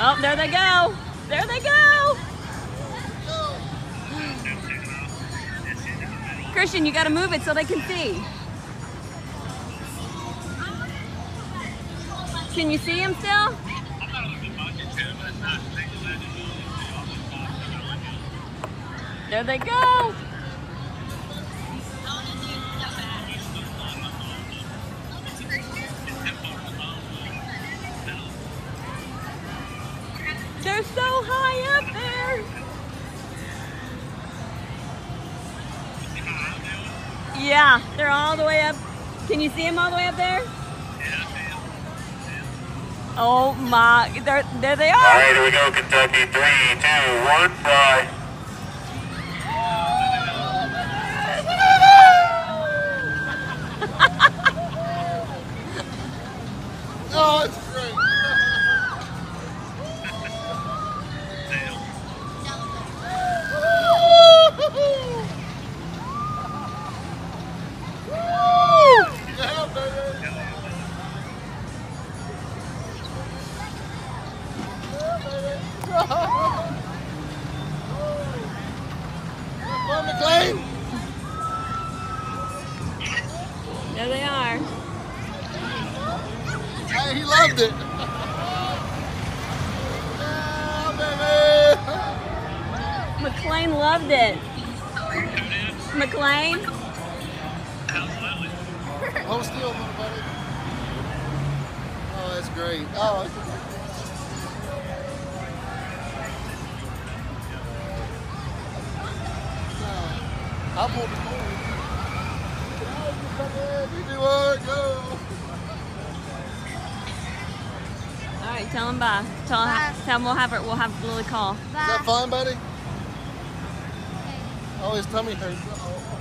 Oh, there they go. There they go. Christian, you got to move it so they can see. Can you see him still? There they go. They're so high up there. Yeah, they're all the way up. Can you see them all the way up there? Oh my, there, there they are. right, here we go, Kentucky. Three, two, one, fly. Oh, it's great. Come MacLane. There they are. Hey, he loved it. Yeah, baby. MacLane loved it. MacLane? Hold still, little buddy. Oh, that's great. Oh, it's- I pulled the cord. You do what? Go. All right, tell him bye. Tell him, tell him we'll have it. We'll have Lily call. Is that fun, buddy? Oh, his tummy hurts. Uh-oh.